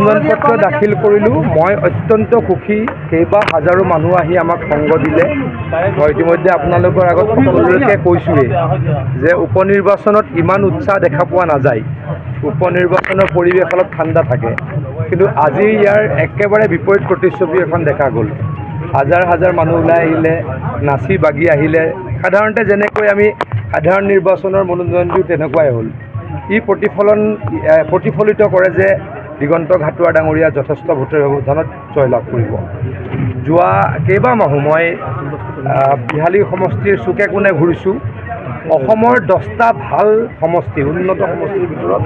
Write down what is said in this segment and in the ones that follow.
মনোনয়ন পত্ৰ দাখিল কৰিলোঁ। মই অত্যন্ত সুখী। কেইবা হাজাৰো মানুহ আহি আমাক সংগ দিলে। মই ইতিমধ্যে আপোনালোকৰ আগত সকলোকে কৈছোঁৱেই যে উপ নিৰ্বাচনত ইমান উৎসাহ দেখা পোৱা নাযায়। উপ নিৰ্বাচনৰ পৰিৱেশ অলপ ঠাণ্ডা থাকে। কিন্তু আজি ইয়াৰ একেবাৰে বিপৰীত প্ৰতিচ্ছবি এখন দেখা গ'ল। হাজাৰ হাজাৰ মানুহ ওলাই আহিলে নাচি বাগি আহিলে। সাধাৰণতে যেনেকৈ আমি সাধাৰণ নিৰ্বাচনৰ মনোনয়ন দিওঁ তেনেকুৱাই হ'ল। ই প্ৰতিফলন এ, প্ৰতিফলিত কৰে যে দিগন্ত ঘাটোৱাৰ ডাঙৰীয়া যথেষ্ট ভোটৰ ব্যৱধানত জয়লাভ কৰিব। যোৱা কেইবামাহো মই বিহালী সমষ্টিৰ চুকে কোণে ঘূৰিছোঁ। অসমৰ দহটা ভাল সমষ্টি উন্নত সমষ্টিৰ ভিতৰত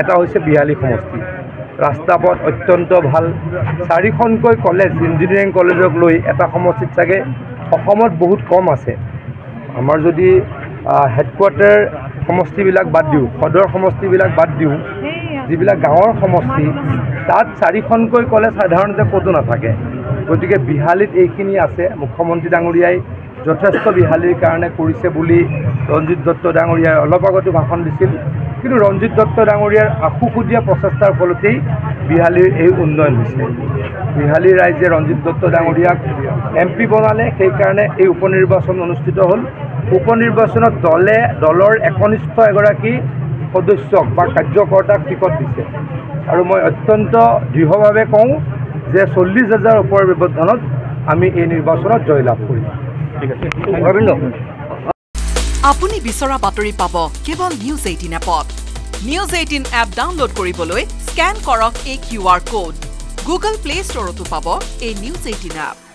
এটা হৈছে বিহালী সমষ্টি। ৰাস্তা পথ অত্যন্ত ভাল। চাৰিখনকৈ কলেজ ইঞ্জিনিয়াৰিং কলেজক লৈ এটা সমষ্টিত চাগে অসমত বহুত কম আছে। আমাৰ যদি হেডকোৱাৰ্টাৰ সমষ্টিবিলাক বাদ দিওঁ সদৰ সমষ্টিবিলাক বাদ দিওঁ যিবিলাক গাঁৱৰ সমষ্টি তাত চাৰিখনকৈ কলেজ সাধাৰণতে ক'তো নাথাকে। গতিকে বিহালীত এইখিনি আছে। মুখ্যমন্ত্ৰী ডাঙৰীয়াই যথেষ্ট বিহালীৰ কাৰণে কৰিছে বুলি ৰঞ্জিত দত্ত ডাঙৰীয়াই অলপ আগতে ভাষণ দিছিল। কিন্তু ৰঞ্জিত দত্ত ডাঙৰীয়াৰ আশুসুদীয়া প্ৰচেষ্টাৰ ফলতেই বিহালীৰ এই উন্নয়ন হৈছে। বিহালী ৰাইজে ৰঞ্জিত দত্ত ডাঙৰীয়াক এম পি বনালে। সেইকাৰণে এই উপ নিৰ্বাচন অনুষ্ঠিত হ'ল। উপ নিৰ্বাচনত দলে দলৰ একনিষ্ঠ এগৰাকী সদস্যক বা কাৰ্যকৰ্তাক টিকট দিছে। আৰু মই অত্যন্ত দৃঢ়ভাৱে কওঁ যে চল্লিছ হাজাৰ ওপৰৰ ব্যৱধানত আমি এই নিৰ্বাচনত জয়লাভ কৰিম। ঠিক আছে। আপুনি বিচৰা বাতৰি পাব কেৱল নিউজ এইটিন এপত। নিউজ এইটিন এপ ডাউনলোড কৰিবলৈ স্কেন কৰক এই Q R code. Google Play ষ্টৰতো পাব এই নিউজ এইটিন এপ।